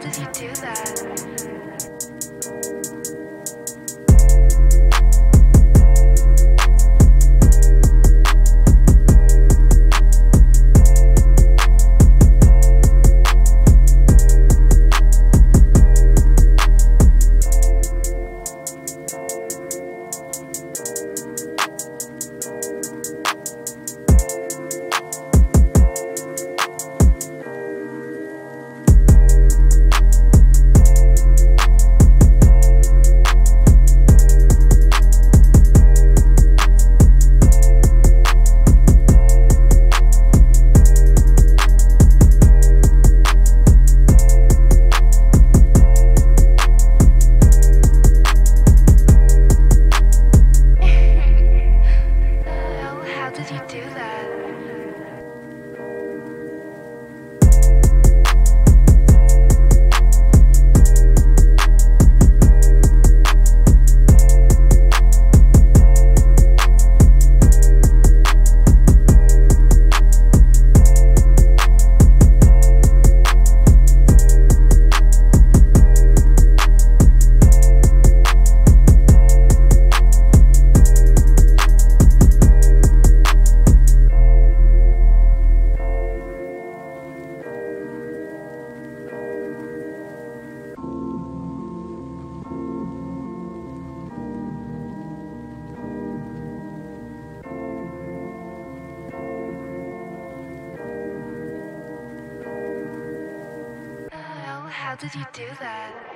did you do that? Yeah. How did you do that?